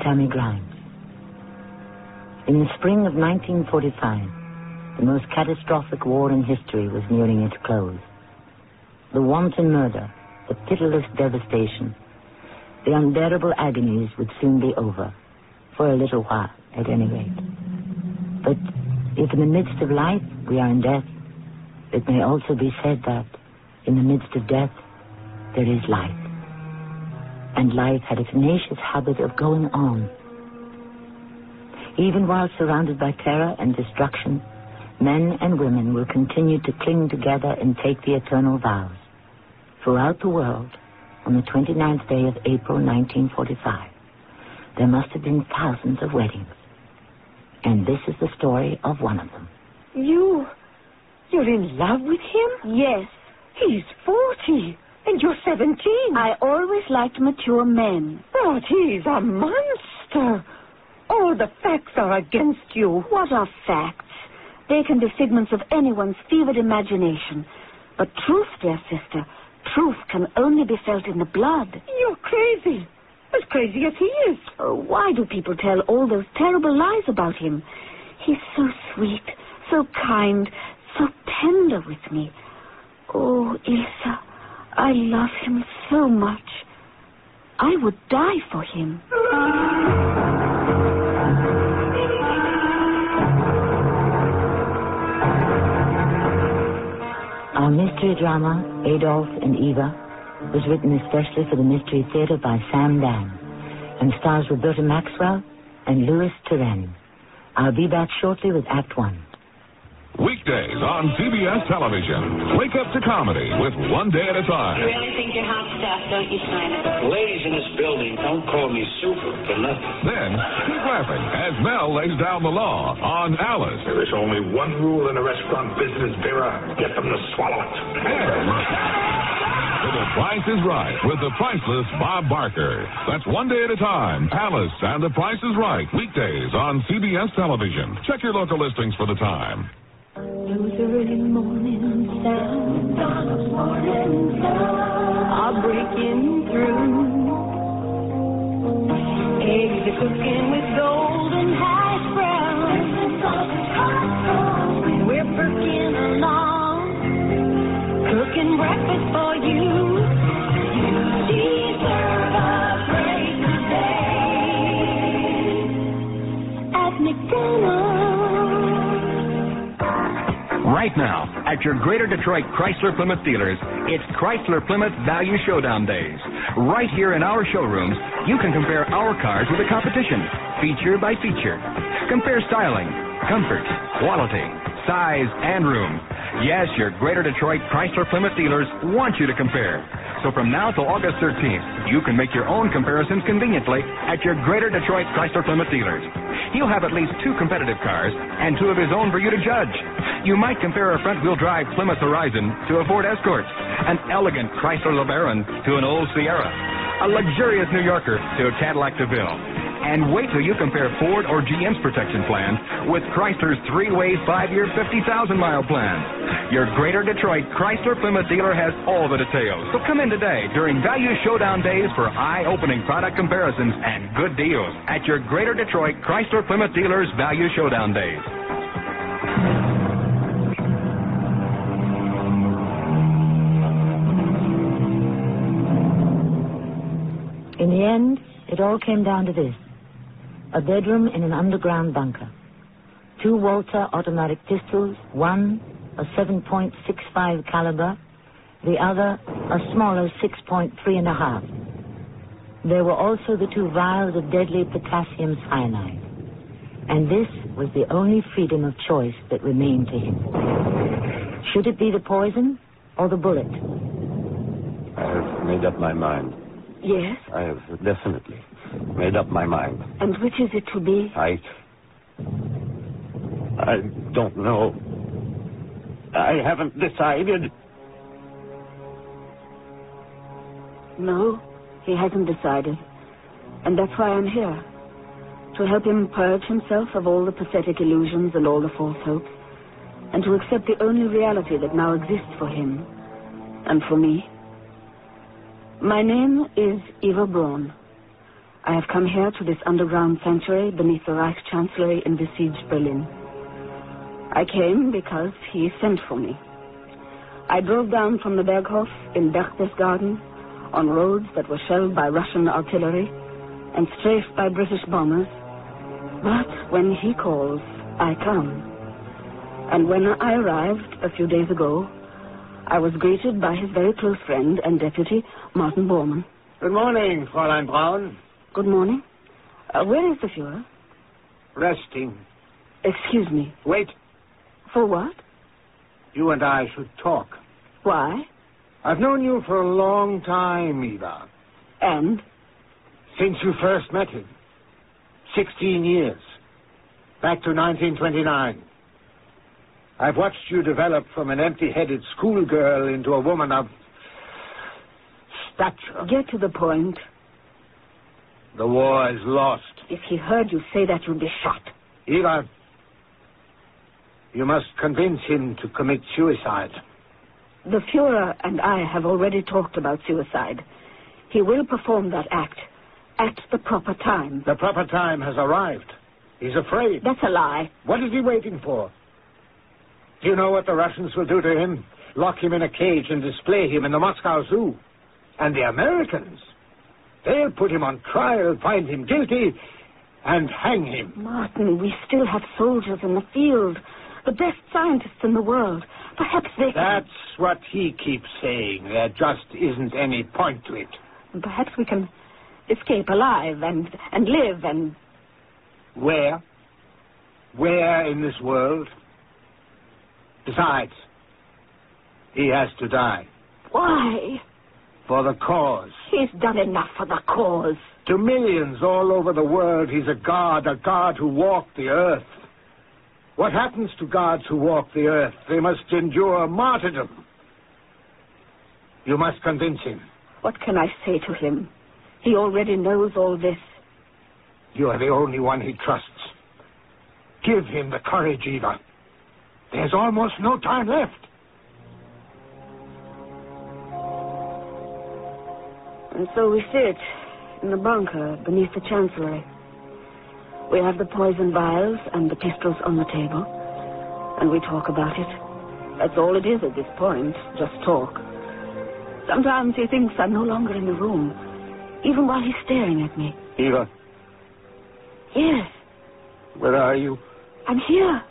in. Tammy Grimes. In the spring of 1945, the most catastrophic war in history was nearing its close. The wanton murder, the pitiless devastation, the unbearable agonies would soon be over, for a little while, at any rate. But if in the midst of life we are in death, it may also be said that in the midst of death there is life. And life had a tenacious habit of going on. Even while surrounded by terror and destruction, men and women will continue to cling together and take the eternal vows. Throughout the world, on the 29th day of April 1945, there must have been thousands of weddings. And this is the story of one of them. You. You're in love with him? Yes. He's 40, and you're 17. I always liked mature men. But he's a monster. All the facts are against you. What are facts? They can be figments of anyone's fevered imagination. But truth, dear sister, truth can only be felt in the blood. You're crazy. As crazy as he is. Oh, why do people tell all those terrible lies about him? He's so sweet, so kind, so tender with me. Oh, Ilsa, I love him so much. I would die for him. Our mystery drama, Adolf and Eva, was written especially for the Mystery Theater by Sam Dann and stars Roberta Maxwell and Louis Turenne. I'll be back shortly with Act One. Weekdays on CBS television. Wake up to comedy with One Day at a Time. You Time. really think you're hot stuff, don't you, Simon? Ladies in this building, don't call me super for nothing. Then keep laughing as Mel lays down the law on Alice. There is only one rule in the restaurant business, Vera. Get them to swallow it. And for The Price is Right with the priceless Bob Barker. That's one day at a time. Alice and The Price is Right. Weekdays on CBS television. Check your local listings for the time. Those early morning sounds breaking through. Eggs are cooking with golden hash browns. We're perking along, cooking breakfast for Right now, at your Greater Detroit Chrysler Plymouth dealers, it's Chrysler Plymouth Value Showdown Days. Right here in our showrooms, you can compare our cars with the competition, feature by feature. Compare styling, comfort, quality, size, and room. Yes, your Greater Detroit Chrysler Plymouth dealers want you to compare. So from now till August 13th, you can make your own comparisons conveniently at your Greater Detroit Chrysler Plymouth dealers. He'll have at least two competitive cars and two of his own for you to judge. You might compare a front-wheel drive Plymouth Horizon to a Ford Escort, an elegant Chrysler LeBaron to an Olds Ciera, a luxurious New Yorker to a Cadillac DeVille. And wait till you compare Ford or GM's protection plans with Chrysler's three-way five-year 50,000-mile plan. Your Greater Detroit Chrysler Plymouth dealer has all the details. So come in today during Value Showdown Days for eye-opening product comparisons and good deals at your Greater Detroit Chrysler Plymouth dealers Value Showdown Days. In the end, it all came down to this. A bedroom in an underground bunker. Two Walther automatic pistols, one a 7.65 caliber, the other a smaller 6.3 and a half. There were also the two vials of deadly potassium cyanide. And this was the only freedom of choice that remained to him. Should it be the poison or the bullet? I have made up my mind. Yes? I have definitely made up my mind. And which is it to be? I. I don't know. I haven't decided. No, he hasn't decided. And that's why I'm here. To help him purge himself of all the pathetic illusions and all the false hopes. And to accept the only reality that now exists for him. And for me. My name is Eva Braun. I have come here to this underground sanctuary beneath the Reich Chancellery in besieged Berlin. I came because he sent for me. I drove down from the Berghof in Berchtesgaden on roads that were shelled by Russian artillery and strafed by British bombers. But when he calls, I come. And when I arrived a few days ago, I was greeted by his very close friend and deputy, Martin Bormann. Good morning, Fräulein Braun. Good morning. Uh, where is the Fuhrer? Resting. Excuse me. Wait. For what? You and I should talk. Why? I've known you for a long time, Eva. And? Since you first met him. Sixteen years. Back to 1929. I've watched you develop from an empty-headed schoolgirl into a woman of stature. Get to the point. The war is lost. If he heard you say that, you'd be shot. Eva, you must convince him to commit suicide. The Fuhrer and I have already talked about suicide. He will perform that act at the proper time. The proper time has arrived. He's afraid. That's a lie. What is he waiting for? Do you know what the Russians will do to him? Lock him in a cage and display him in the Moscow Zoo. And the Americans, they'll put him on trial, find him guilty, and hang him. Martin, we still have soldiers in the field, the best scientists in the world. Perhaps they. That's what he keeps saying. There just isn't any point to it. Perhaps we can escape alive and and live and. Where? Where in this world? Besides, he has to die. Why? For the cause. He's done enough for the cause. To millions all over the world, he's a god, a god who walked the earth. What happens to gods who walk the earth? They must endure martyrdom. You must convince him. What can I say to him? He already knows all this. You are the only one he trusts. Give him the courage, Eva. There's almost no time left. And so we sit in the bunker beneath the chancellery. We have the poison vials and the pistols on the table, and we talk about it. That's all it is at this point, just talk. Sometimes he thinks I'm no longer in the room, even while he's staring at me. Eva, Yes, where are you? I'm here.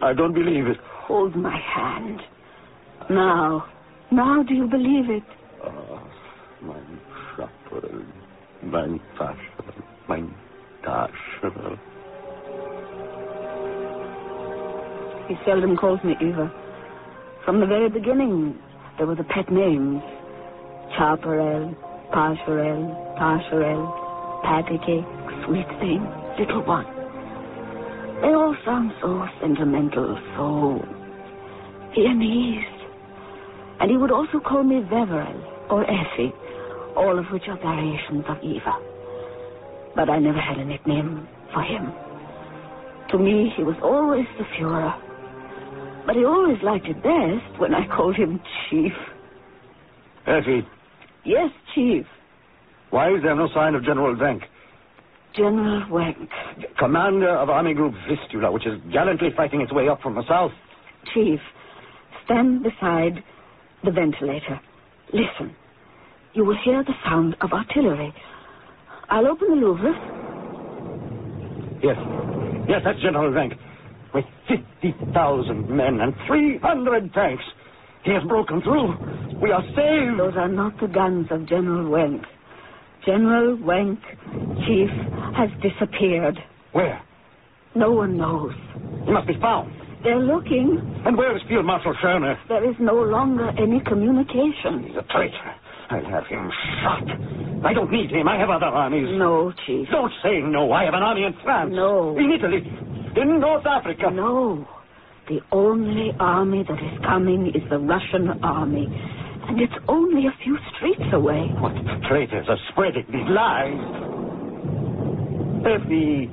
I don't believe it. Hold my hand. Now, now do you believe it? Ah, mein Schapperl, mein Tascherl, mein Tascherl. He seldom calls me Eva. From the very beginning, there were the pet names. Chaparral, Pascherel, Pascherel, Patty Cake, Sweet Thing, Little One. They all sound so sentimental, so Viennese. And he would also call me Veverel or Effie, all of which are variations of Eva. But I never had a nickname for him. To me, he was always the Fuhrer. But he always liked it best when I called him Chief. Effie, Yes, Chief. why is there no sign of General Wenck? General Wenck. Commander of Army Group Vistula, which is gallantly fighting its way up from the south. Chief, stand beside the ventilator. Listen. You will hear the sound of artillery. I'll open the Louvre. Yes. Yes, that's General Wenck. With 50,000 men and 300 tanks. He has broken through. We are saved. Those are not the guns of General Wenck. General Wenck, Chief, has disappeared. Where? No one knows. He must be found. They're looking. And where is Field Marshal Schörner? There is no longer any communication. He's a traitor. I'll have him shot. I don't need him. I have other armies. No, Chief. Don't say no. I have an army in France. No. In Italy. In North Africa. No. The only army that is coming is the Russian army. And it's only a few streets away. What traitors are spreading these lies? Effie,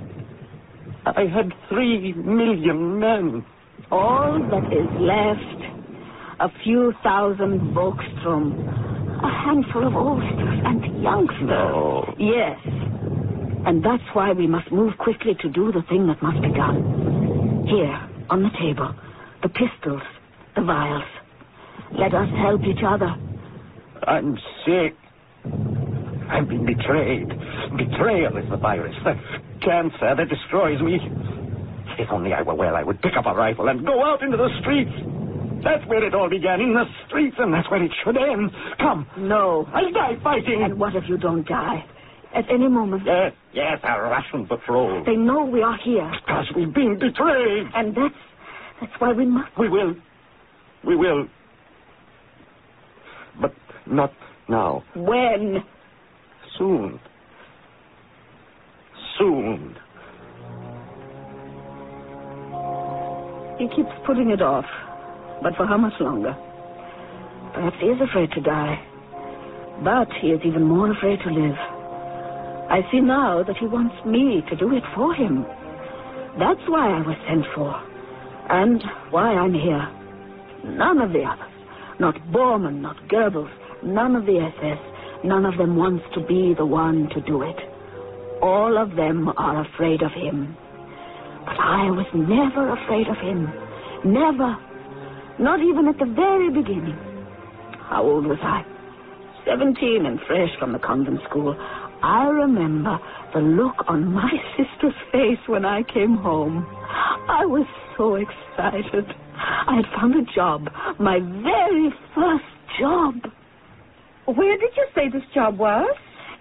I had three million men. All that is left, a few thousand Volkssturm, a handful of oldsters and youngsters. No. Yes, And that's why we must move quickly to do the thing that must be done. Here, on the table, the pistols, the vials. Let us help each other. I'm sick. I've been betrayed. Betrayal is the virus, the cancer that destroys me. If only I were well, I would pick up a rifle and go out into the streets. That's where it all began, in the streets, and that's where it should end. Come. No. I'll die fighting. And what if you don't die? At any moment. Yes, yes, a Russian patrol. They know we are here. Because we've been betrayed. And that's that's why we must. We will. We will. But not now. When? Soon. Soon. He keeps putting it off. But for how much longer? Perhaps he is afraid to die. But he is even more afraid to live. I see now that he wants me to do it for him. That's why I was sent for. And why I'm here. None of the others. Not Bormann, not Goebbels, none of the SS. None of them wants to be the one to do it. All of them are afraid of him. But I was never afraid of him. Never. Not even at the very beginning. How old was I? Seventeen and fresh from the convent school. I remember the look on my sister's face when I came home. I was so excited. I had found a job, my very first job. Where did you say this job was?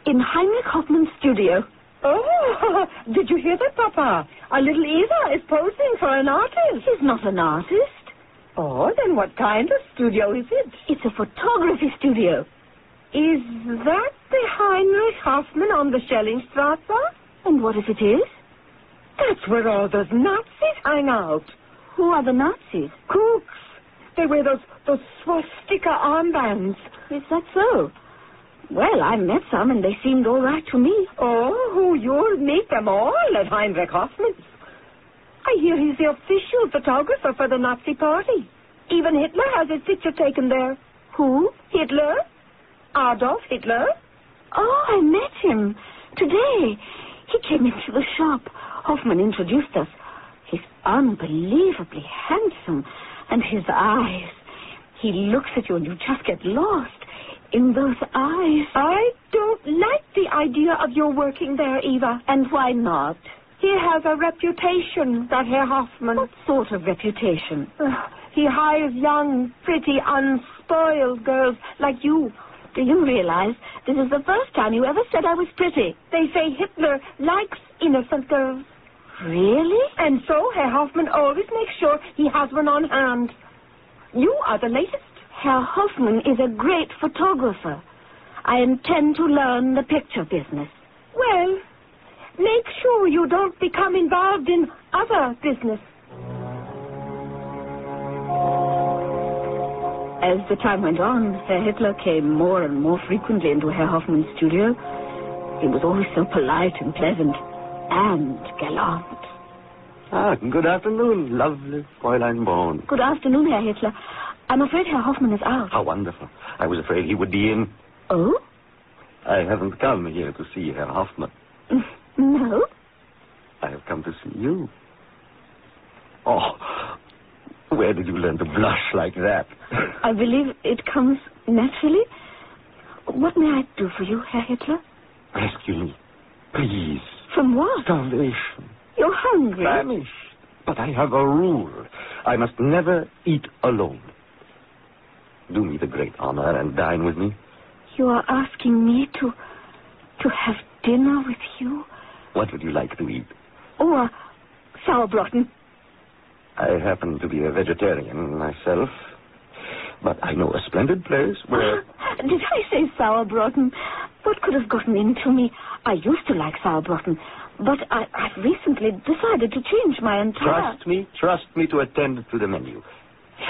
In Heinrich Hoffmann's studio. Oh, did you hear that, Papa? Our little Eva is posing for an artist. She's not an artist. Oh, then what kind of studio is it? It's a photography studio. Is that the Heinrich Hoffmann on the Schellingstrasse? And what if it is? That's where all those Nazis hang out. Who are the Nazis? Kooks. They wear those those swastika armbands. Is that so? Well, I met some and they seemed all right to me. Oh, you'll meet them all at Heinrich Hoffmann's. I hear he's the official photographer for the Nazi party. Even Hitler has his picture taken there. Who? Hitler. Adolf Hitler. Oh, I met him today. He came into the shop. Hoffmann introduced us. He's unbelievably handsome. And his eyes. He looks at you and you just get lost in those eyes. I don't like the idea of your working there, Eva. And why not? He has a reputation, that Herr Hoffmann. What sort of reputation? Uh, he hires young, pretty, unspoiled girls like you. Do you realize this is the first time you ever said I was pretty? They say Hitler likes innocent girls. Really? And so Herr Hoffmann always makes sure he has one on hand. You are the latest. Herr Hoffmann is a great photographer. I intend to learn the picture business. Well, make sure you don't become involved in other business. As the time went on, Herr Hitler came more and more frequently into Herr Hoffmann's studio. He was always so polite and pleasant and gallant. Ah, good afternoon, lovely Fräulein Born. Good afternoon, Herr Hitler. I'm afraid Herr Hoffmann is out. How wonderful. I was afraid he would be in. Oh? I haven't come here to see Herr Hoffmann. No? I have come to see you. Oh, where did you learn to blush like that? I believe it comes naturally. What may I do for you, Herr Hitler? Rescue me, please. From what? Starvation. You're hungry. Famished. But I have a rule. I must never eat alone. Do me the great honor and dine with me. You are asking me to to have dinner with you? What would you like to eat? Oh, uh, sauerbraten. I happen to be a vegetarian myself, but I know a splendid place where. Did I say sauerbraten? What could have gotten into me? I used to like sauerbraten, but I, I've recently decided to change my entire. Trust me, trust me to attend to the menu.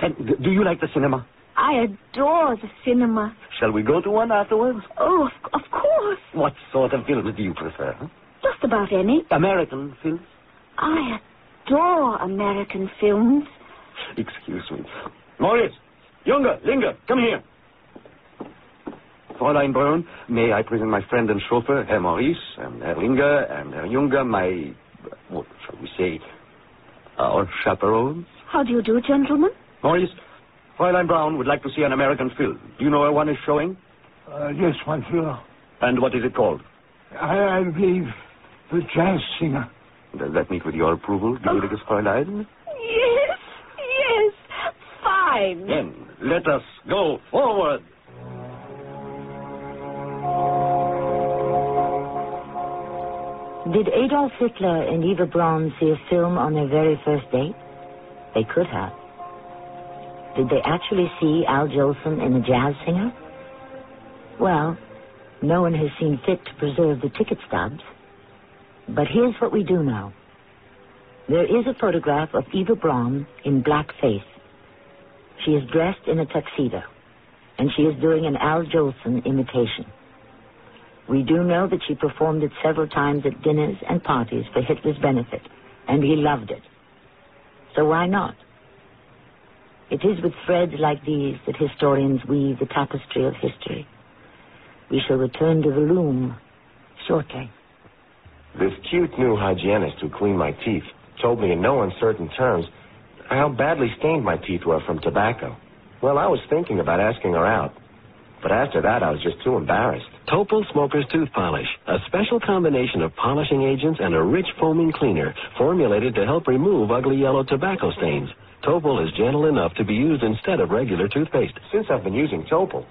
And do you like the cinema? I adore the cinema. Shall we go to one afterwards? Oh, of, of course. What sort of films do you prefer? Huh? Just about any. American films? I adore American films. Excuse me. Maurice, Junge, Linge, come here. Fräulein Braun, may I present my friend and chauffeur, Herr Maurice, and Herr Linge, and Herr Junger, my, what shall we say, our chaperones? How do you do, gentlemen? Maurice, Fräulein Braun would like to see an American film. Do you know where one is showing? Uh, yes, Monsieur. And what is it called? I, I believe the jazz singer. Does that meet with your approval, gnädiges Fräulein? Yes, yes. Fine. Then let us go forward. Did Adolf Hitler and Eva Braun see a film on their very first date? They could have. Did they actually see Al Jolson in a Jazz Singer? Well, no one has seen fit to preserve the ticket stubs. But here's what we do know. There is a photograph of Eva Braun in blackface. She is dressed in a tuxedo, and she is doing an Al Jolson imitation. We do know that she performed it several times at dinners and parties for Hitler's benefit, and he loved it. So why not? It is with threads like these that historians weave the tapestry of history. We shall return to the loom shortly. This cute new hygienist who cleaned my teeth told me in no uncertain terms how badly stained my teeth were from tobacco. Well, I was thinking about asking her out. But after that, I was just too embarrassed. Topol Smoker's Tooth Polish, a special combination of polishing agents and a rich foaming cleaner formulated to help remove ugly yellow tobacco stains. Topol is gentle enough to be used instead of regular toothpaste. Since I've been using Topol,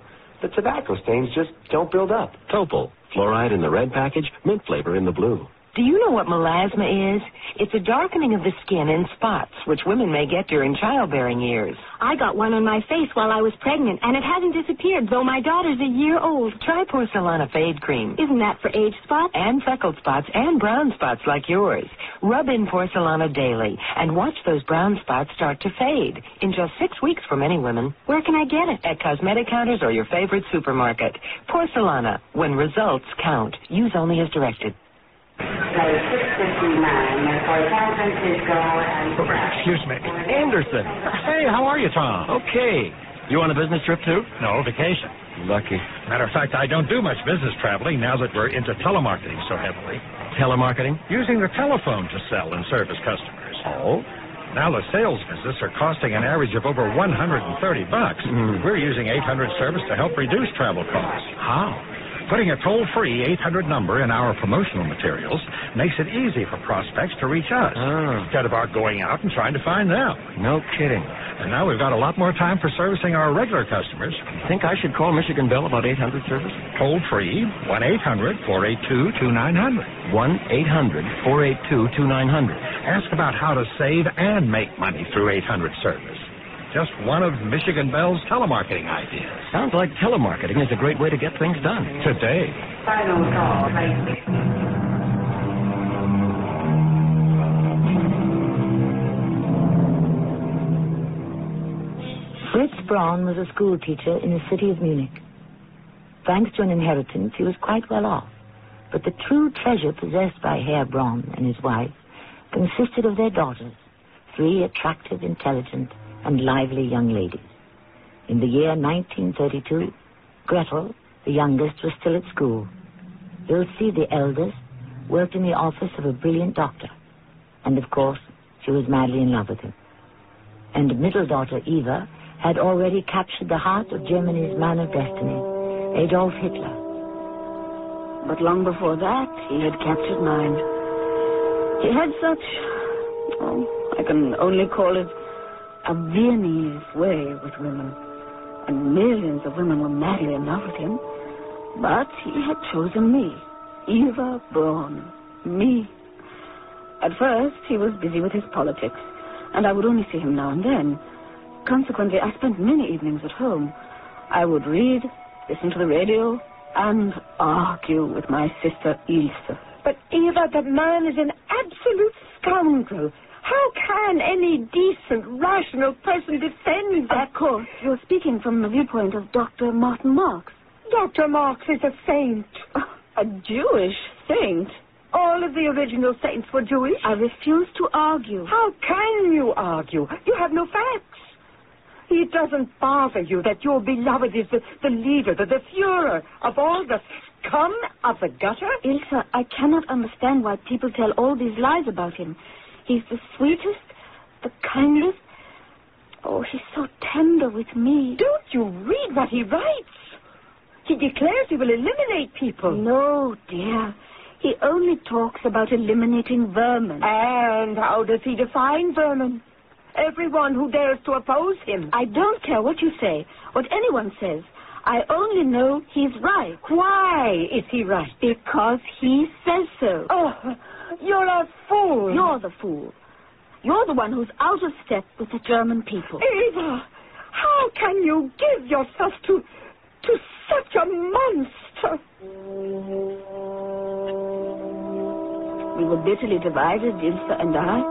the tobacco stains just don't build up. Topol, fluoride in the red package, mint flavor in the blue. Do you know what melasma is? It's a darkening of the skin in spots, which women may get during childbearing years. I got one on my face while I was pregnant, and it hasn't disappeared, though my daughter's a year old. Try Porcelana Fade Cream. Isn't that for age spots? And freckled spots and brown spots like yours. Rub in Porcelana daily and watch those brown spots start to fade in just six weeks for many women. Where can I get it? At cosmetic counters or your favorite supermarket. Porcelana, when results count. Use only as directed. Excuse me. Anderson. Hey, how are you, Tom? Okay. You on a business trip too? No, vacation. Lucky. Matter of fact, I don't do much business traveling now that we're into telemarketing so heavily. Telemarketing? Using the telephone to sell and service customers. Oh? Now the sales visits are costing an average of over 130 bucks. Mm. We're using 800 service to help reduce travel costs. How? Putting a toll-free 800 number in our promotional materials makes it easy for prospects to reach us Oh. instead of our going out and trying to find them. No kidding. And now we've got a lot more time for servicing our regular customers. Think I should call Michigan Bell about 800 service? Toll free, 1 800 482 2900. 1 800 482 2900. Ask about how to save and make money through 800 service. Just one of Michigan Bell's telemarketing ideas. Sounds like telemarketing is a great way to get things done. Today. Final call. Fritz Braun was a school teacher in the city of Munich. Thanks to an inheritance, he was quite well off. But the true treasure possessed by Herr Braun and his wife consisted of their daughters, three attractive, intelligent, and lively young ladies. In the year 1932, Gretel, the youngest, was still at school. Ilse, the eldest, worked in the office of a brilliant doctor. And of course, she was madly in love with him. And middle daughter Eva had already captured the heart of Germany's man of destiny, Adolf Hitler. But long before that, he had captured mine. He had such, oh, I can only call it a Viennese way with women. And millions of women were madly in love with him. But he had chosen me, Eva Braun, me. At first, he was busy with his politics, and I would only see him now and then. Consequently, I spent many evenings at home. I would read, listen to the radio, and argue with my sister Ilse. But Eva, the man is an absolute scoundrel. How can any decent, rational person defend that? Of course, you're speaking from the viewpoint of Dr. Martin Marx. Dr. Marx is a saint. A Jewish saint? All of the original saints were Jewish. I refuse to argue. How can you argue? You have no facts. It doesn't bother you that your beloved is the, the leader, the, the Fuhrer of all the scum of the gutter? Ilsa, I cannot understand why people tell all these lies about him. He's the sweetest, the kindest. Oh, he's so tender with me. Don't you read what he writes? He declares he will eliminate people. No, dear. He only talks about eliminating vermin. And how does he define vermin? Everyone who dares to oppose him. I don't care what you say, what anyone says. I only know he's right. Why is he right? Because he says so. Oh, you're a fool. You're the fool. You're the one who's out of step with the German people. Eva, how can you give yourself to to such a monster? We were bitterly divided, Ilsa and I,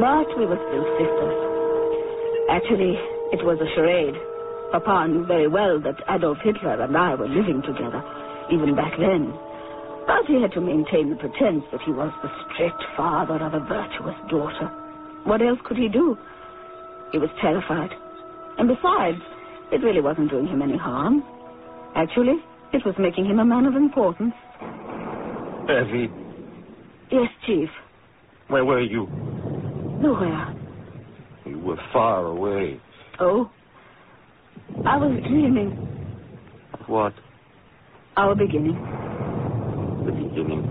but we were still sisters. Actually, it was a charade. Papa knew very well that Adolf Hitler and I were living together, even back then. But he had to maintain the pretense that he was the strict father of a virtuous daughter. What else could he do? He was terrified. And besides, it really wasn't doing him any harm. Actually, it was making him a man of importance. Effie, Yes, Chief. where were you? Nowhere. You were far away. Oh? I was dreaming. What? Our beginning. The beginning.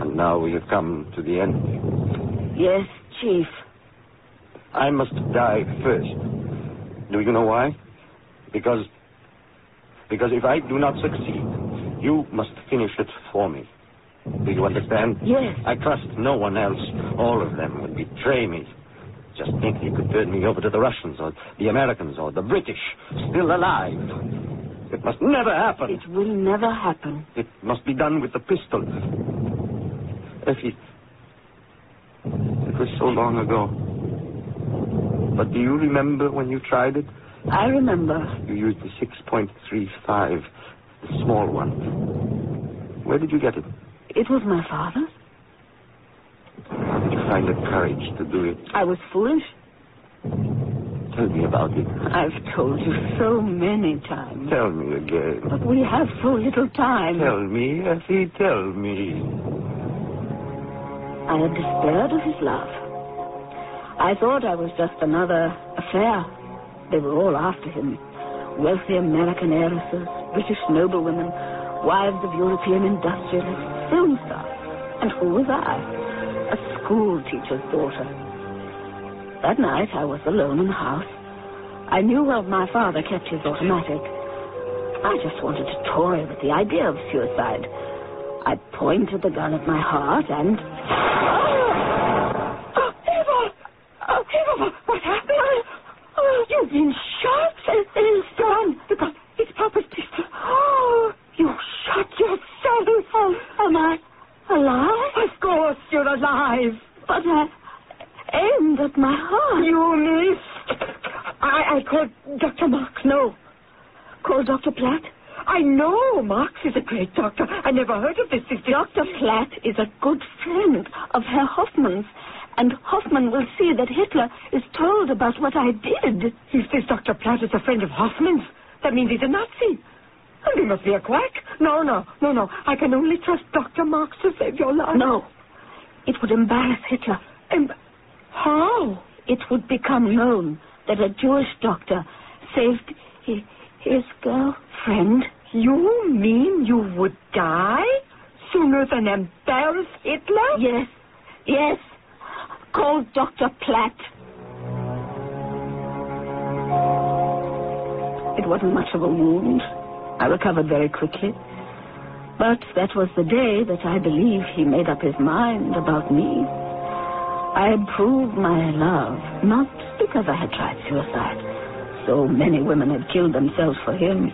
And now we have come to the end. Yes, Chief. I must die first. Do you know why? Because. Because if I do not succeed, you must finish it for me. Do you understand? Yes. I trust no one else. All of them would betray me. Just think you could turn me over to the Russians or the Americans or the British, still alive. It must never happen. It will never happen. It must be done with the pistol. Effie, it was so long ago. But do you remember when you tried it? I remember. You used the 6.35, the small one. Where did you get it? It was my father's. How did you find the courage to do it? I was foolish. Tell me about it. I've told you so many times. Tell me again. But we have so little time. Tell me, Effie, tell me. I had despaired of his love. I thought I was just another affair. They were all after him. Wealthy American heiresses, British noblewomen, wives of European industrialists, film stars. And who was I? A school teacher's daughter. That night I was alone in the house. I knew where my father kept his automatic. I just wanted to toy with the idea of suicide. I pointed the gun at my heart and. Oh, Eva! Oh, Eva, what happened? Oh, you've been shot. It's gone. The gun. It's Papa's pistol. Oh, you shot yourself. Oh, am I alive? Of course you're alive. But I aimed at my heart. You missed. I, I called Dr. Marx. No. Call Dr. Platt. I know Marx is a great doctor. I never heard of this. This- this- Dr. Platt is a good friend of Herr Hoffmann's, and Hoffmann will see that Hitler is told about what I did. If this Dr. Platt is a friend of Hoffmann's, that means he's a Nazi. And he must be a quack. No, no, no, no. I can only trust Dr. Marx to save your life. No. It would embarrass Hitler. And how? It would become known that a Jewish doctor saved his, his girlfriend. You mean you would die sooner than embarrass Hitler? Yes, yes. Call Dr. Platt. It wasn't much of a wound. I recovered very quickly. But that was the day that I believe he made up his mind about me. I proved my love, not because I had tried suicide. So many women had killed themselves for him,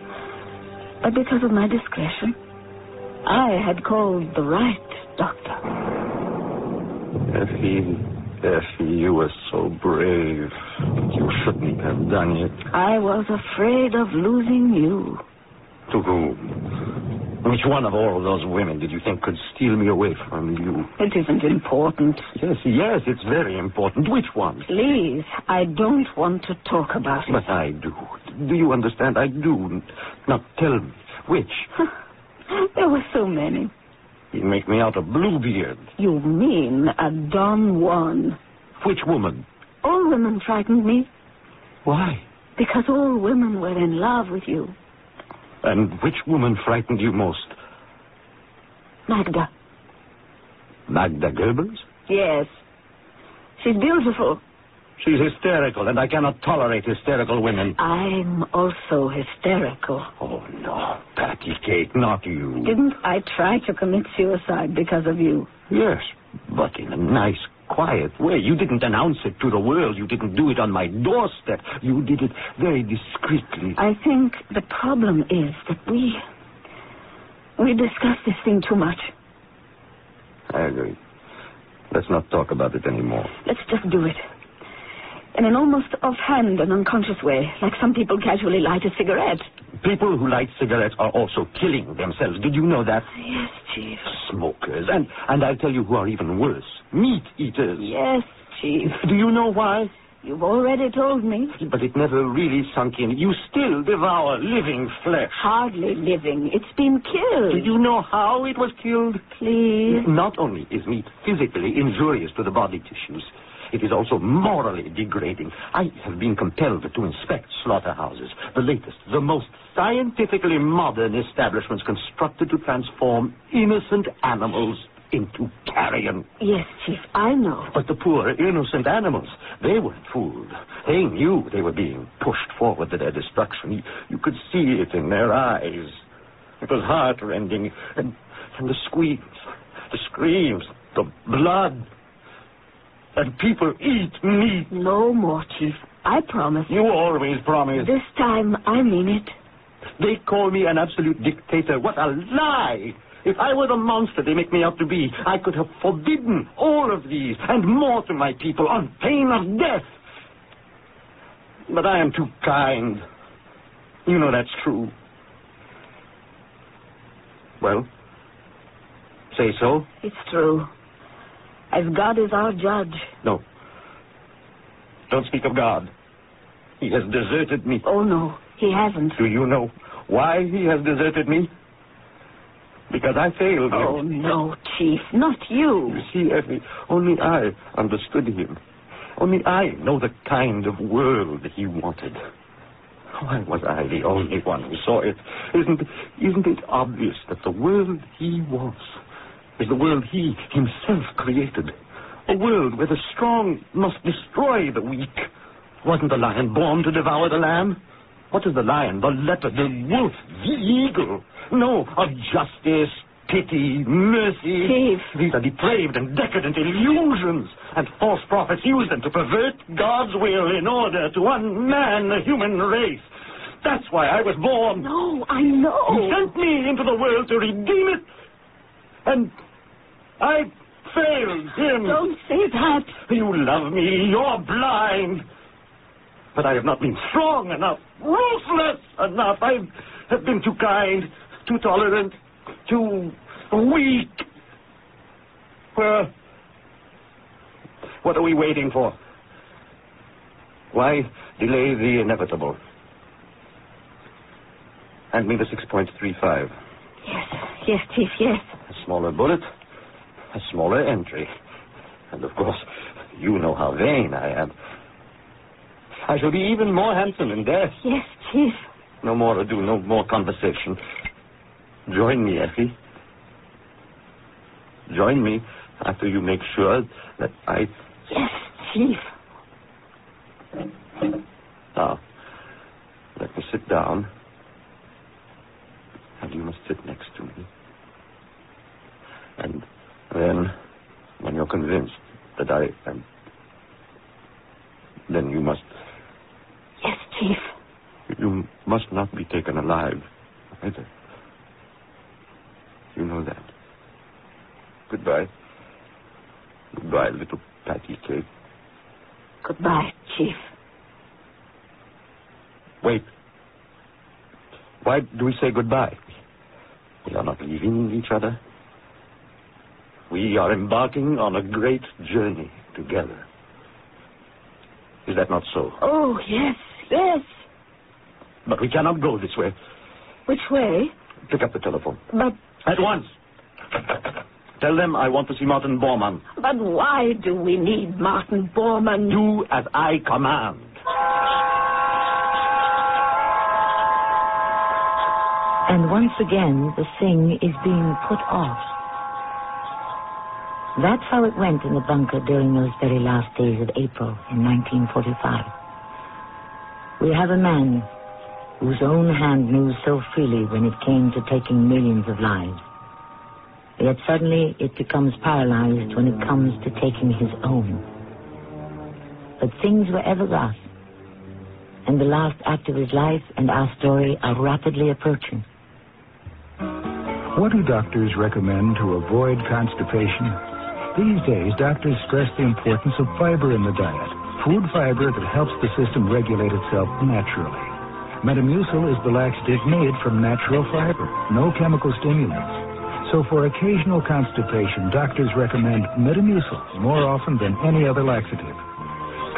but because of my discretion. I had called the right doctor. Effie, Effie, you were so brave. You shouldn't have done it. I was afraid of losing you. To whom? Which one of all those women did you think could steal me away from you? It isn't important. Yes, yes, it's very important. Which one? Please, I don't want to talk about it. But I do. Do you understand? I do. Now tell me, which? there were so many. You make me out a Bluebeard. You mean a Don Juan. Which woman? All women frightened me. Why? Because all women were in love with you. And which woman frightened you most? Magda. Magda Goebbels? Yes. She's beautiful. She's hysterical, and I cannot tolerate hysterical women. I'm also hysterical. Oh, no, Patty Kate, not you. Didn't I try to commit suicide because of you? Yes, but in a nice, quiet way. You didn't announce it to the world. You didn't do it on my doorstep. You did it very discreetly. I think the problem is that we. We discuss this thing too much. I agree. Let's not talk about it anymore. Let's just do it. In an almost offhand and unconscious way, like some people casually light a cigarette. People who light cigarettes are also killing themselves. Did you know that? Yes, Chief. Smokers. And, and I'll tell you who are even worse. Meat eaters. Yes, Chief. Do you know why? You've already told me. But it never really sunk in. You still devour living flesh. Hardly living. It's been killed. Do you know how it was killed? Please. Not only is meat physically injurious to the body tissues, it is also morally degrading. I have been compelled to inspect slaughterhouses, the latest, the most scientifically modern establishments constructed to transform innocent animals into carrion. Yes, Chief, I know. But the poor, innocent animals, they weren't fooled. They knew they were being pushed forward to their destruction. You, could see it in their eyes. It was heartrending. And, and the squeaks, the screams, the blood. And people eat meat. No more, Chief. I promise. You always promise. This time, I mean it. They call me an absolute dictator. What a lie! If I were the monster they make me out to be, I could have forbidden all of these and more to my people on pain of death. But I am too kind. You know that's true. Well, say so. It's true. As God is our judge. No. Don't speak of God. He has deserted me. Oh, no, he hasn't. Do you know why he has deserted me? Because I failed him. Oh, no, Chief, not you. You see, Effie, only I understood him. Only I know the kind of world he wanted. Why was I the only one who saw it? Isn't, isn't it obvious that the world he wants is the world he himself created? A world where the strong must destroy the weak. Wasn't the lion born to devour the lamb? What is the lion, the leopard, the wolf, the eagle? No, of justice, pity, mercy. These are depraved and decadent illusions, and false prophets use them to pervert God's will in order to unman the human race. That's why I was born. No, I know. He sent me into the world to redeem it, and I failed him. Don't say that. You love me. You're blind. But I have not been strong enough, ruthless enough. I have been too kind, too tolerant, too weak. Well, what are we waiting for? Why delay the inevitable? Hand me the 6.35. Yes, yes, Chief, yes. A smaller bullet, a smaller entry. And of course, you know how vain I am. I shall be even more handsome in death. Yes, Chief. No more ado, no more conversation. Join me, Effie. Join me after you make sure that I. Yes, Chief. Now, let me sit down. And you must sit next to me. And then, when you're convinced that I am. Then you must. Yes, Chief. You must not be taken alive either. You know that. Goodbye. Goodbye, little Patty Cake. Goodbye, Chief. Wait. Why do we say goodbye? We are not leaving each other. We are embarking on a great journey together. Is that not so? Oh, yes, yes. But we cannot go this way. Which way? Pick up the telephone. But, At once. Tell them I want to see Martin Bormann. but why do we need Martin Bormann? Do as I command. And once again, the thing is being put off. That's how it went in the bunker during those very last days of April in 1945. We have a man whose own hand moves so freely when it came to taking millions of lives. Yet suddenly it becomes paralyzed when it comes to taking his own. But things were ever thus, and the last act of his life and our story are rapidly approaching. What do doctors recommend to avoid constipation? These days, doctors stress the importance of fiber in the diet. Food fiber that helps the system regulate itself naturally. Metamucil is the laxative made from natural fiber, no chemical stimulants. So for occasional constipation, doctors recommend Metamucil more often than any other laxative.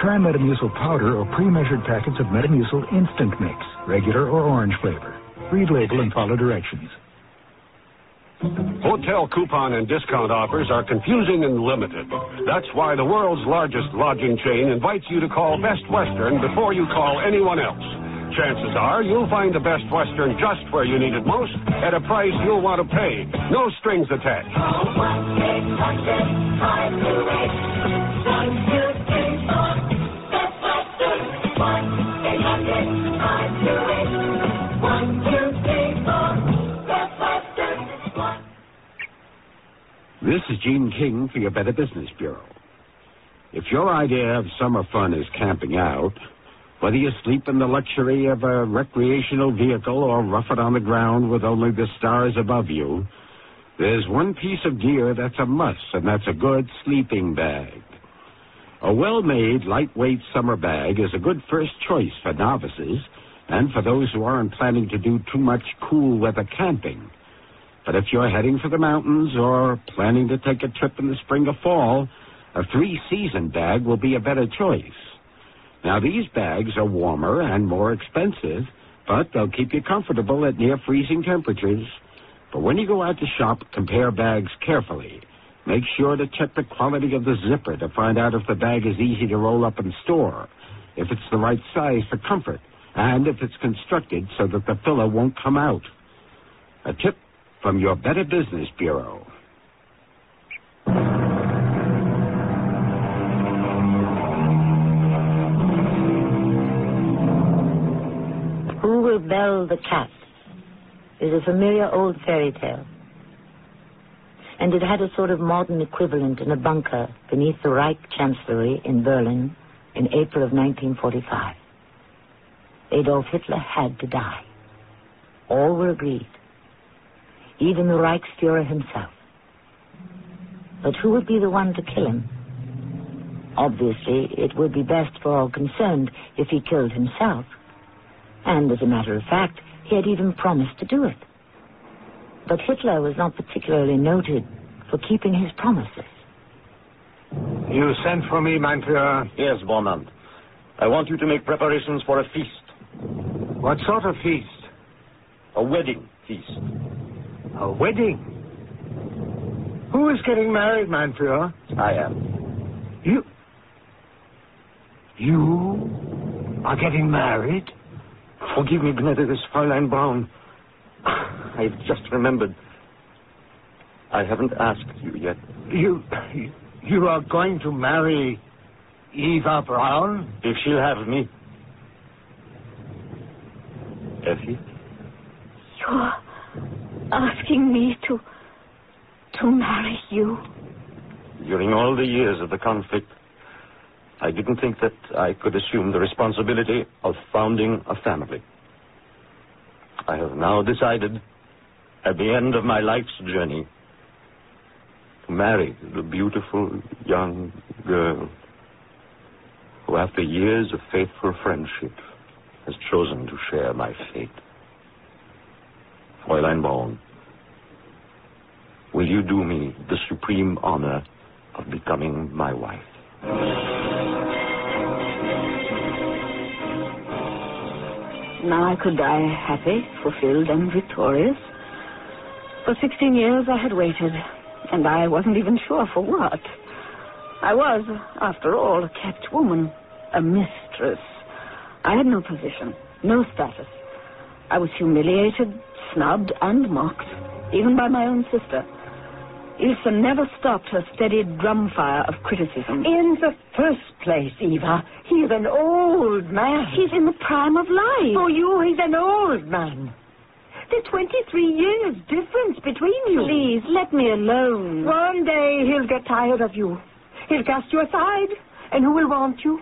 Try Metamucil powder or pre-measured packets of Metamucil instant mix, regular or orange flavor. Read label and follow directions. Hotel coupon and discount offers are confusing and limited. That's why the world's largest lodging chain invites you to call Best Western before you call anyone else. Chances are you'll find the Best Western just where you need it most at a price you'll want to pay. No strings attached. This is Gene King for your Better Business Bureau. If your idea of summer fun is camping out, whether you sleep in the luxury of a recreational vehicle or rough it on the ground with only the stars above you, there's one piece of gear that's a must, and that's a good sleeping bag. A well-made, lightweight summer bag is a good first choice for novices and for those who aren't planning to do too much cool weather camping. But if you're heading for the mountains or planning to take a trip in the spring or fall, a three-season bag will be a better choice. Now, these bags are warmer and more expensive, but they'll keep you comfortable at near freezing temperatures. But when you go out to shop, compare bags carefully. Make sure to check the quality of the zipper to find out if the bag is easy to roll up and store, if it's the right size for comfort, and if it's constructed so that the filler won't come out. A tip from your Better Business Bureau. Who Will Bell the Cat is a familiar old fairy tale. And it had a sort of modern equivalent in a bunker beneath the Reich Chancellery in Berlin in April of 1945. Adolf Hitler had to die. All were agreed. Even the Reichsfuhrer himself. But who would be the one to kill him? Obviously, it would be best for all concerned if he killed himself. And as a matter of fact, he had even promised to do it. But Hitler was not particularly noted for keeping his promises. You sent for me, mein Führer. Yes, Bormann. I want you to make preparations for a feast. What sort of feast? A wedding feast. A wedding? Who is getting married, mein Führer? I am. You. You are getting married? Forgive me, gnädiges Fräulein Braun. I've just remembered. I haven't asked you yet. You. You are going to marry Eva Braun? If she'll have me. Effie? You're asking me to. to marry you. During all the years of the conflict, I didn't think that I could assume the responsibility of founding a family. I have now decided, at the end of my life's journey, to marry the beautiful young girl who, after years of faithful friendship, has chosen to share my fate. Fräulein Braun, will you do me the supreme honor of becoming my wife? Now I could die happy, fulfilled, and victorious. For 16 years I had waited, and I wasn't even sure for what. I was, after all, a kept woman, a mistress. I had no position, no status. I was humiliated, snubbed, and mocked, even by my own sister. Ilsa never stopped her steady drumfire of criticism. In the first place, Eva, he's an old man. He's in the prime of life. For you, he's an old man. There's 23 years difference between you. Please, let me alone. One day he'll get tired of you. He'll cast you aside. And who will want you?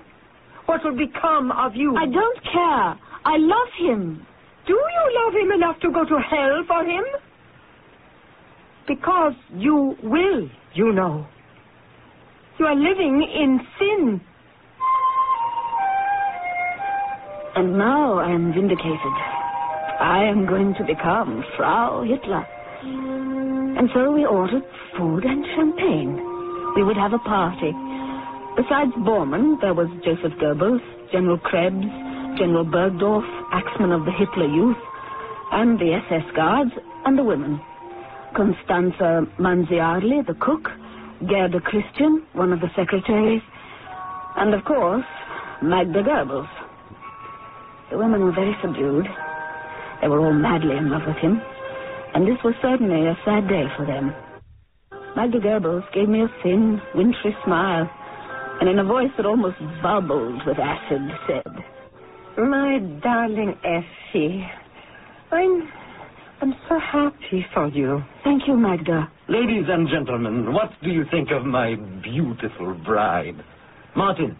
What will become of you? I don't care. I love him. Do you love him enough to go to hell for him? Because you will, you know. You are living in sin. And now I am vindicated. I am going to become Frau Hitler. And so we ordered food and champagne. We would have a party. Besides Bormann, there was Joseph Goebbels, General Krebs, General Burgdorf, Axmann of the Hitler Youth, and the SS Guards, and the women. Constanza Manziarly, the cook, Gerda Christian, one of the secretaries, and of course, Magda Goebbels. The women were very subdued. They were all madly in love with him, and this was certainly a sad day for them. Magda Goebbels gave me a thin, wintry smile, and in a voice that almost bubbled with acid, said, My darling Effie, I'm I'm so happy for you. Thank you, Magda. Ladies and gentlemen, what do you think of my beautiful bride? Martin.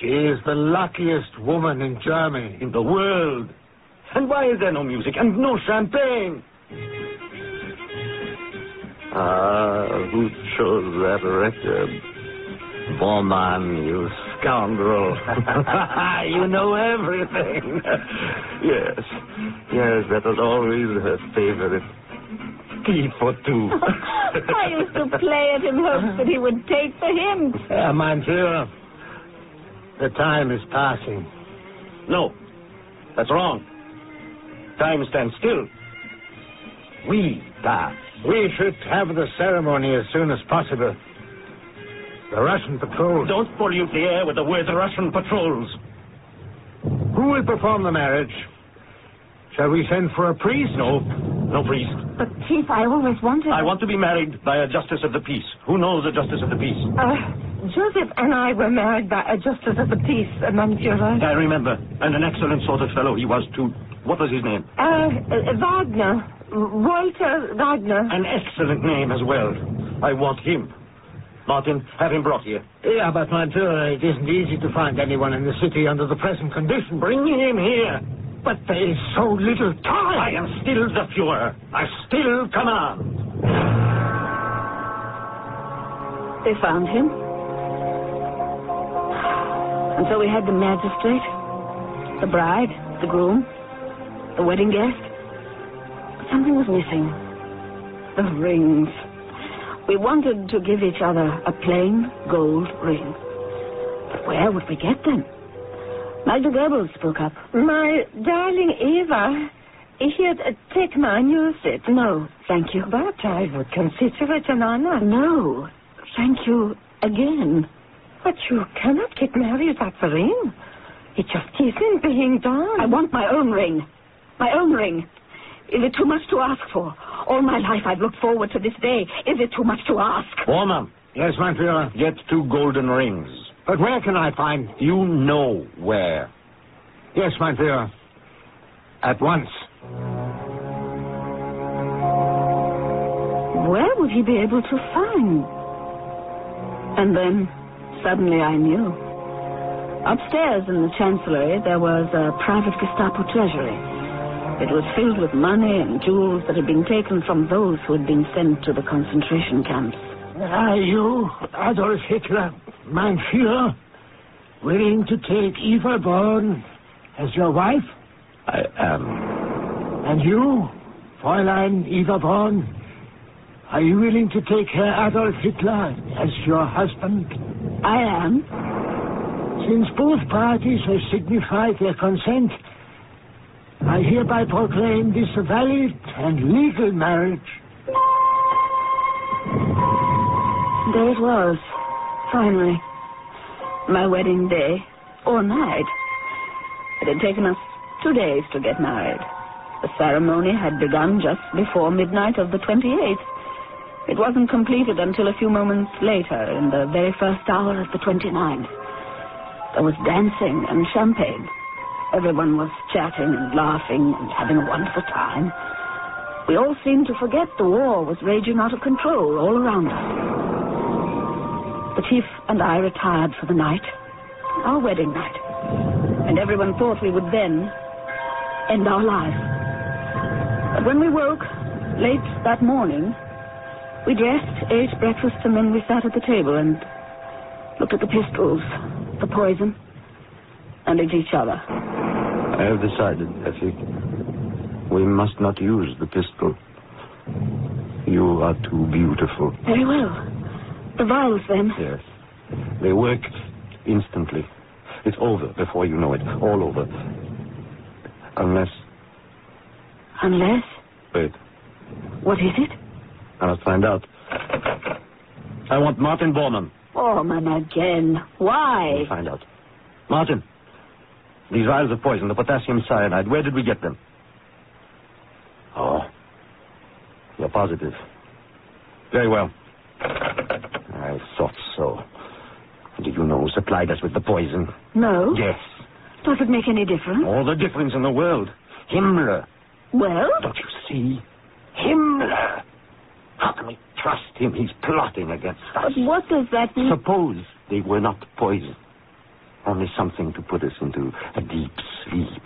She is the luckiest woman in Germany. In the world. And why is there no music and no champagne? Ah, who chose that record? Bormann, you scoundrel. you know everything. yes. Yes, that was always her favorite. Tea for two. I used to play it in hopes that he would take the hint. Yeah, mein Führer, the time is passing. No, that's wrong. Time stands still. We pass. We should have the ceremony as soon as possible. The Russian patrols. Don't pollute the air with the words Russian patrols. Who will perform the marriage? Shall we send for a priest? No, no priest. But, Chief, I always wanted... I want to be married by a justice of the peace. Who knows a justice of the peace? Uh, Joseph and I were married by a justice of the peace, uh, Monsieur. I remember. And an excellent sort of fellow he was, too. What was his name? Uh, uh Wagner. Walter Wagner. An excellent name as well. I want him. Martin, have him brought here. Yeah, but, my dear, it isn't easy to find anyone in the city under the present condition. Bring him here. But there is so little time. I am still the Fuhrer. I still command. They found him. And so we had the magistrate, the bride, the groom, the wedding guest. But something was missing. The rings. We wanted to give each other a plain gold ring. But where would we get them? Magda Goebbels spoke up. My darling Eva, he'd take mine, use it. No, thank you. But I would consider it an honor. No, thank you again. But you cannot get married without the ring. It just isn't being done. I want my own ring. My own ring. Is it too much to ask for? All my life I've looked forward to this day. Is it too much to ask? Bormann. Yes, my Führer. Get two golden rings. But where can I find... You know where. Yes, my Führer. At once. Where would he be able to find? And then, suddenly I knew. Upstairs in the chancellery, there was a private Gestapo treasury. It was filled with money and jewels that had been taken from those who had been sent to the concentration camps. Are you, Adolf Hitler, mein Führer, willing to take Eva Braun as your wife? I am. And you, Fräulein Eva Braun, Are you willing to take Herr Adolf Hitler as your husband? I am. Since both parties have signified their consent, I hereby proclaim this a valid and legal marriage. There it was, finally. My wedding day, or night. It had taken us two days to get married. The ceremony had begun just before midnight of the 28th. It wasn't completed until a few moments later, in the very first hour of the 29th. There was dancing and champagne. Everyone was chatting and laughing and having a wonderful time. We all seemed to forget the war was raging out of control all around us. The chief and I retired for the night, our wedding night, and everyone thought we would then end our lives. But when we woke late that morning, we dressed, ate breakfast, and then we sat at the table and looked at the pistols, the poison, and at each other. I have decided, Effie. We must not use the pistol. You are too beautiful. Very well. The vials, then? Yes. They work instantly. It's over before you know it. All over. Unless. Unless? Wait. What is it? I must find out. I want Martin Bormann. Bormann again. Why? We'll find out. Martin. These vials of poison, the potassium cyanide, where did we get them? Oh. You're positive. Very well. I thought so. Did you know who supplied us with the poison? No. Yes. Does it make any difference? All the difference in the world. Himmler. Well? Don't you see? Himmler. How can we trust him? He's plotting against us. But what does that mean? Suppose they were not poison. Only something to put us into a deep sleep,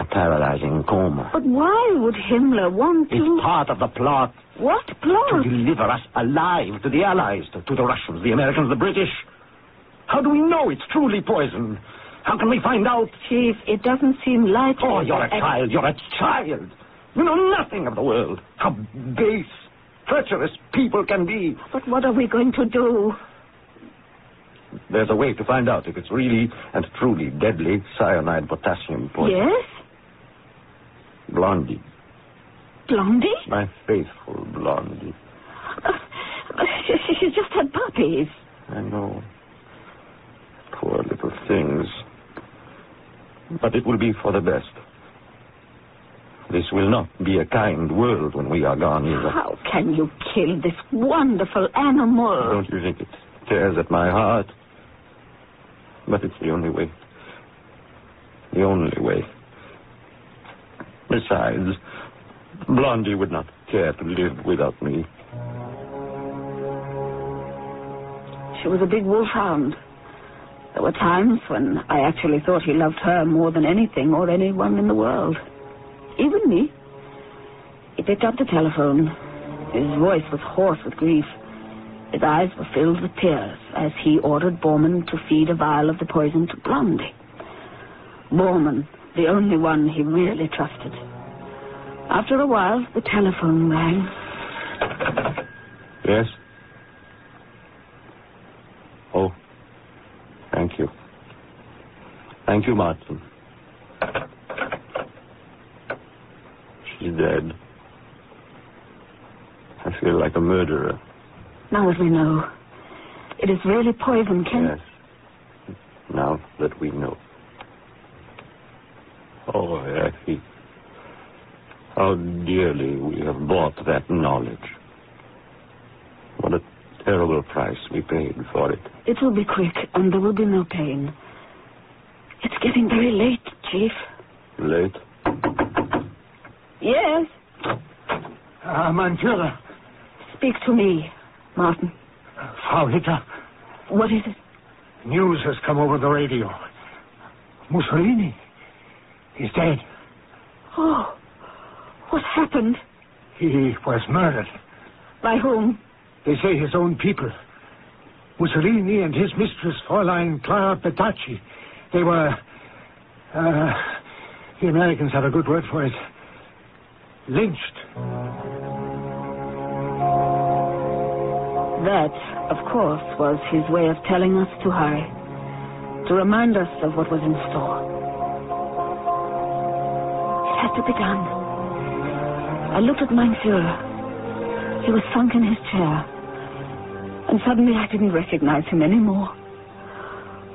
a paralyzing coma. But why would Himmler want to... It's part of the plot. What plot? To deliver us alive to the Allies, to, to the Russians, the Americans, the British. How do we know it's truly poison? How can we find out? Chief, it doesn't seem like... Oh, you're a child. You're a child. You know nothing of the world. How base, treacherous people can be. But what are we going to do? There's a way to find out if it's really and truly deadly cyanide potassium poison. Yes? Blondie. Blondie? My faithful Blondie. Uh, she, she just had puppies. I know. Poor little things. But it will be for the best. This will not be a kind world when we are gone either. How can you kill this wonderful animal? Don't you think it tears at my heart? But it's the only way. The only way. Besides, Blondie would not care to live without me. She was a big wolfhound. There were times when I actually thought he loved her more than anything or anyone in the world. Even me. He picked up the telephone. His voice was hoarse with grief. His eyes were filled with tears as he ordered Bormann to feed a vial of the poison to Blondie. Bormann, the only one he really trusted. After a while, the telephone rang. Yes? Oh, thank you. Thank you, Martin. She's dead. I feel like a murderer. Now that we know, it is really poison, Ken. Yes. Now that we know. Oh, Effie. How dearly we have bought that knowledge. What a terrible price we paid for it. It will be quick, and there will be no pain. It's getting very late, Chief. Late? Yes? Ah, mein Führer. Speak to me, Martin. Frau Hitler. What is it? News has come over the radio. Mussolini. He's dead. Oh, what happened? He was murdered. By whom? They say his own people. Mussolini and his mistress, Fräulein Clara Petacci. They were. Uh, the Americans have a good word for it. Lynched. That, of course, was his way of telling us to hurry, to remind us of what was in store. It had to be done. I looked at mein Fuhrer. He was sunk in his chair, and suddenly I didn't recognize him anymore.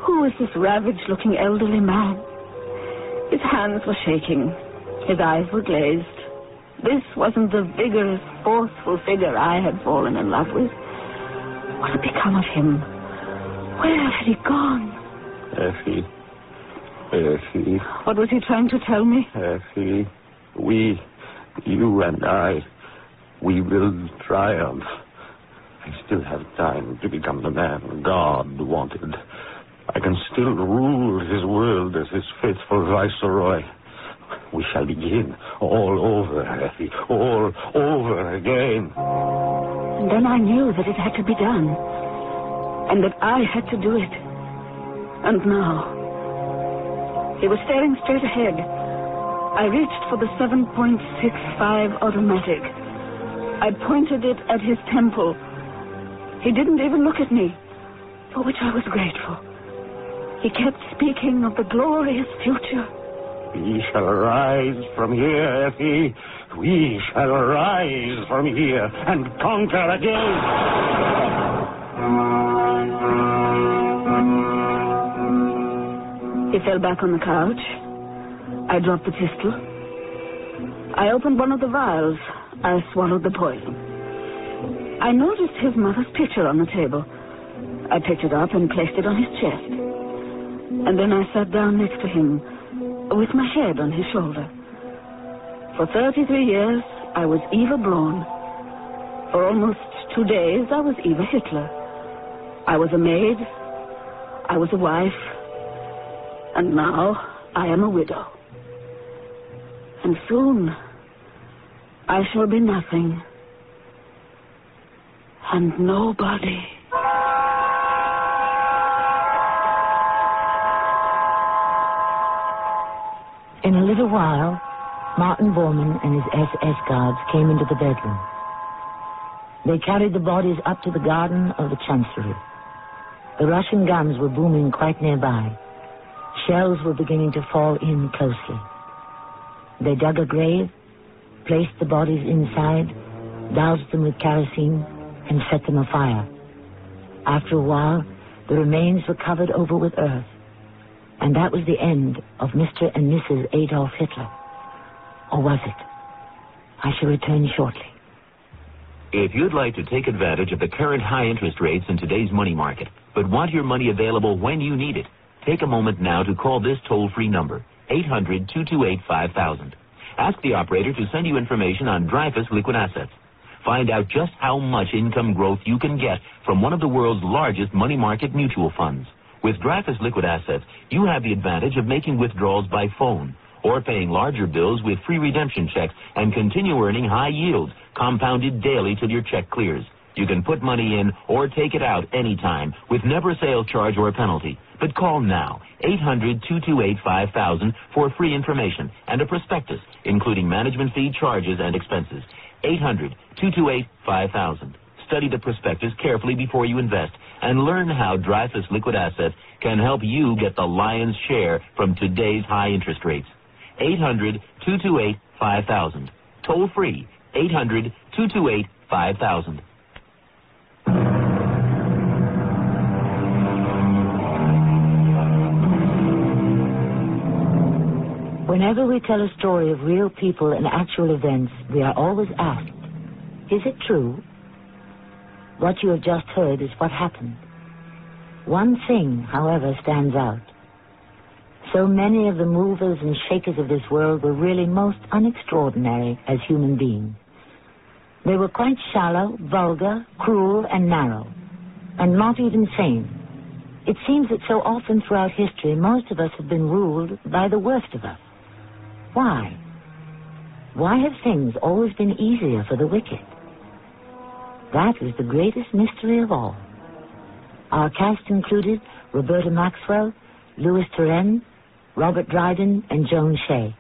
Who was this ravaged-looking elderly man? His hands were shaking. His eyes were glazed. This wasn't the vigorous, forceful figure I had fallen in love with. What had become of him? Where had he gone? Effie. Effie. What was he trying to tell me? Effie. We, you and I, we will triumph. I still have time to become the man God wanted. I can still rule his world as his faithful viceroy. We shall begin all over, Effie, all over again. And then I knew that it had to be done, and that I had to do it. And now, he was staring straight ahead. I reached for the 7.65 automatic. I pointed it at his temple. He didn't even look at me, for which I was grateful. He kept speaking of the glorious future. We shall rise from here, Effie. We shall rise from here and conquer again. He fell back on the couch. I dropped the pistol. I opened one of the vials. I swallowed the poison. I noticed his mother's picture on the table. I picked it up and placed it on his chest. And then I sat down next to him with my head on his shoulder. For 33 years, I was Eva Braun. For almost two days, I was Eva Hitler. I was a maid. I was a wife. And now, I am a widow. And soon, I shall be nothing. And nobody. A while, Martin Bormann and his SS guards came into the bedroom. They carried the bodies up to the garden of the Chancellery. The Russian guns were booming quite nearby. Shells were beginning to fall in closely. They dug a grave, placed the bodies inside, doused them with kerosene, and set them afire. After a while, the remains were covered over with earth. And that was the end of Mr. and Mrs. Adolf Hitler. Or was it? I shall return shortly. If you'd like to take advantage of the current high interest rates in today's money market, but want your money available when you need it, take a moment now to call this toll-free number, 800-228-5000. Ask the operator to send you information on Dreyfus Liquid Assets. Find out just how much income growth you can get from one of the world's largest money market mutual funds. With Dreyfus Liquid Assets, you have the advantage of making withdrawals by phone or paying larger bills with free redemption checks and continue earning high yields, compounded daily till your check clears. You can put money in or take it out anytime with never a sales charge or a penalty. But call now, 800-228-5000 for free information and a prospectus, including management fee, charges, and expenses. 800-228-5000. Study the prospectus carefully before you invest and learn how Dreyfus Liquid Assets can help you get the lion's share from today's high interest rates. 800-228-5000. Toll free, 800-228-5000. Whenever we tell a story of real people and actual events, we are always asked, is it true? What you have just heard is what happened. One thing, however, stands out. So many of the movers and shakers of this world were really most unextraordinary as human beings. They were quite shallow, vulgar, cruel, and narrow, and not even sane. It seems that so often throughout history, most of us have been ruled by the worst of us. Why? Why have things always been easier for the wicked? That is the greatest mystery of all. Our cast included Roberta Maxwell, Louis Turenne, Robert Dryden, and Joan Shay.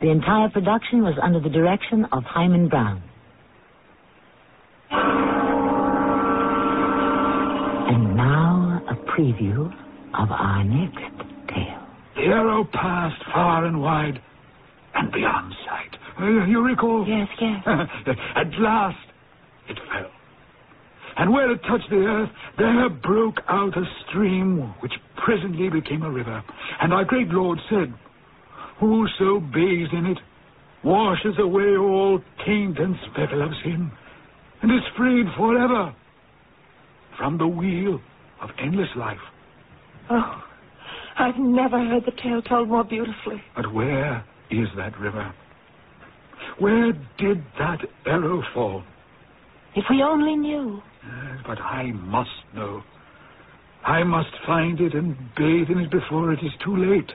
The entire production was under the direction of Himan Brown. And now a preview of our next tale. The arrow passed far and wide and beyond sight. Uh, you recall? Yes, yes. At last, it fell. And where it touched the earth, there broke out a stream which presently became a river. And our great Lord said, Whoso bathes in it washes away all taint and speckle of sin, and is freed forever from the wheel of endless life. Oh, I've never heard the tale told more beautifully. But where is that river? Where did that arrow fall? If we only knew. Yes, but I must know. I must find it and bathe in it before it is too late.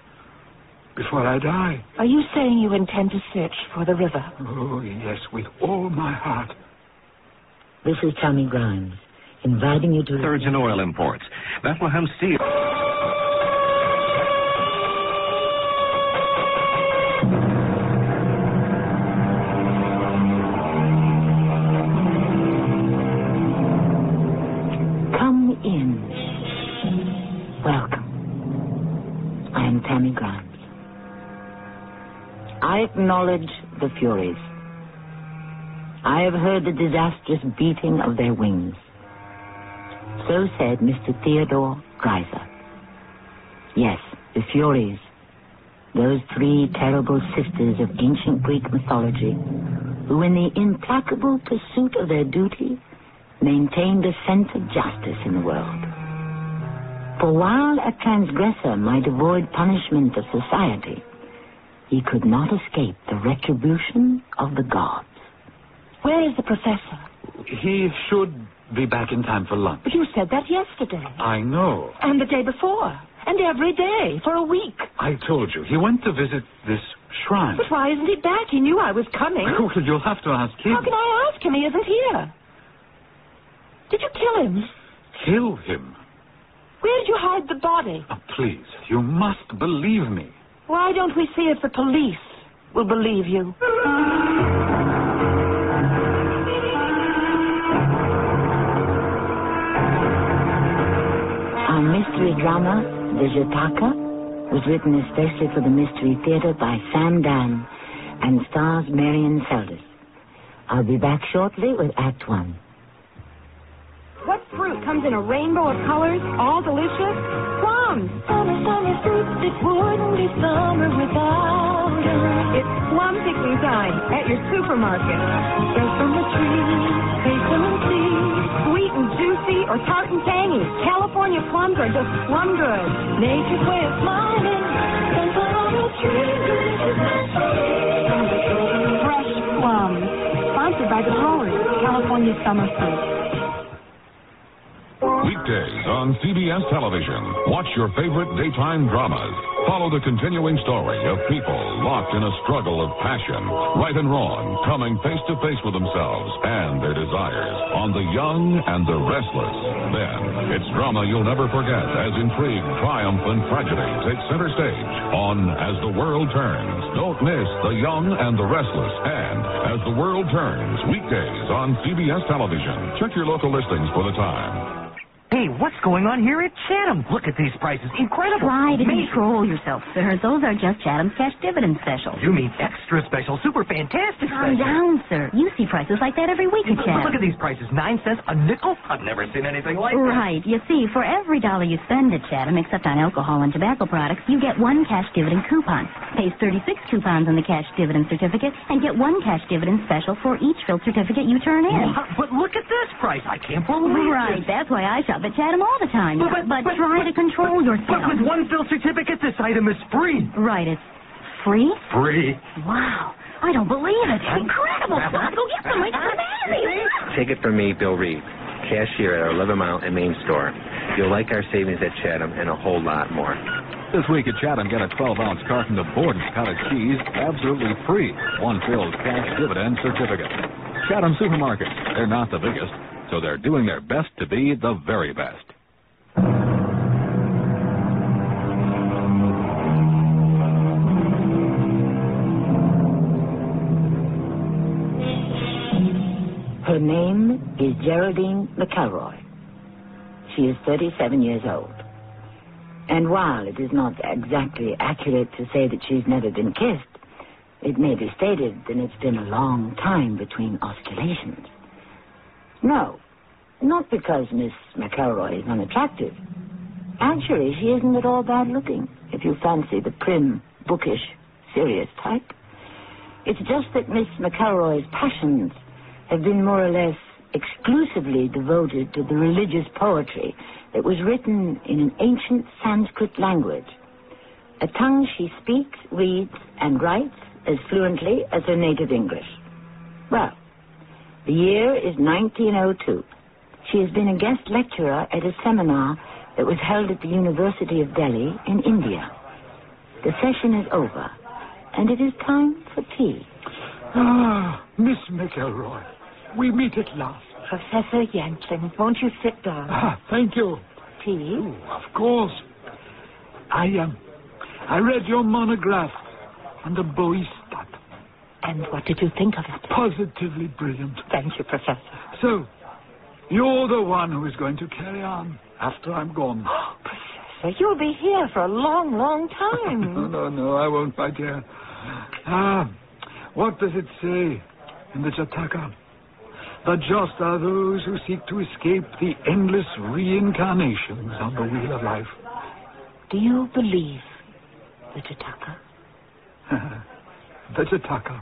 Before I die. Are you saying you intend to search for the river? Oh, yes, with all my heart. This is Tammy Grimes, inviting you to... Sturgeon Oil Imports. Bethlehem Steel. I Grimes. I acknowledge the Furies. I have heard the disastrous beating of their wings. So said Mr. Theodore Dreiser. Yes, the Furies. Those three terrible sisters of ancient Greek mythology who, in the implacable pursuit of their duty, maintained a sense of justice in the world. For while a transgressor might avoid punishment of society, he could not escape the retribution of the gods. Where is the professor? He should be back in time for lunch. But you said that yesterday. I know. And the day before. And every day for a week. I told you. He went to visit this shrine. But why isn't he back? He knew I was coming. Well, you'll have to ask him. How can I ask him? He isn't here. Did you kill him? Kill him? Where did you hide the body? Oh, please, you must believe me. Why don't we see if the police will believe you? Our mystery drama, The Jataka, was written especially for the Mystery Theater by Sam Dann and stars Marion Seldes. I'll be back shortly with Act One. What fruit comes in a rainbow of colors, all delicious? Plums. Summer, summer fruit that wouldn't be summer without her. It's plum picking time at your supermarket. Fresh from the tree, taste them and see. Sweet and juicy or tart and tangy, California plums are just plum good. Nature's way of smiling. Comes on the tree. Fresh plums. Sponsored by the Growers, California summer fruit. Weekdays on CBS television. Watch your favorite daytime dramas. Follow the continuing story of people locked in a struggle of passion, right and wrong, coming face to face with themselves and their desires on The Young and the Restless. Then, it's drama you'll never forget as intrigue, triumph, and tragedy take center stage on As the World Turns. Don't miss The Young and the Restless and As the World Turns, weekdays on CBS television. Check your local listings for the time. Hey, what's going on here at Chatham? Look at these prices. Incredible. Try to Amazing. control yourself, sir. Those are just Chatham's cash dividend specials. You mean extra special, super fantastic Calm special. down, sir. You see prices like that every week at Chatham. look at these prices. Nine cents a nickel? I've never seen anything like that. Right. You see, for every dollar you spend at Chatham, except on alcohol and tobacco products, you get one cash dividend coupon. Pays 36 coupons on the cash dividend certificate, and get one cash dividend special for each filled certificate you turn in. But look at this price. I can't believe it. Right. That's why I shop at Chatham all the time. But- but- but- try to control yourself. But with one filled certificate, this item is free. Right. It's free? Free. Wow. I don't believe it. Incredible. Stop. Go get some. I got out. Take it from me, Bill Reed, cashier at our 11 Mile and Main store. You'll like our savings at Chatham and a whole lot more. This week at Chatham, get a 12-ounce carton of Borden's cottage cheese absolutely free. One filled cash dividend certificate. Chatham supermarkets, they're not the biggest, so they're doing their best to be the very best. Her name is Geraldine McElroy. She is 37 years old. And while it is not exactly accurate to say that she's never been kissed, it may be stated that it's been a long time between osculations. No, not because Miss McElroy is unattractive. Actually, she isn't at all bad looking, if you fancy the prim, bookish, serious type. It's just that Miss McElroy's passions have been more or less exclusively devoted to the religious poetry that was written in an ancient Sanskrit language, a tongue she speaks, reads, and writes as fluently as her native English. Well, the year is 1902. She has been a guest lecturer at a seminar that was held at the University of Delhi in India. The session is over, and it is time for tea. Ah, Miss McElroy, we meet at last. Professor Yankling, won't you sit down? Ah, thank you. Tea? Oh, of course. I am. I read your monograph on the Boistat. And what did you think of it? Positively brilliant. Thank you, Professor. So, you're the one who is going to carry on after I'm gone. Oh, Professor, you'll be here for a long, long time. no, no, no, I won't, my dear. Ah, what does it say in the Jataka? The just are those who seek to escape the endless reincarnations on the wheel of life. Do you believe the Jataka? the Jataka.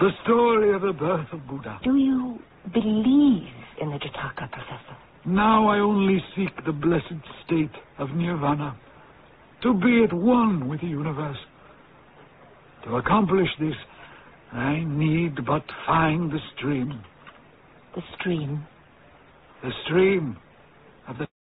The story of the birth of Buddha. Do you believe in the Jataka, Professor? Now I only seek the blessed state of nirvana. To be at one with the universe. To accomplish this, I need but find the stream. The stream? The stream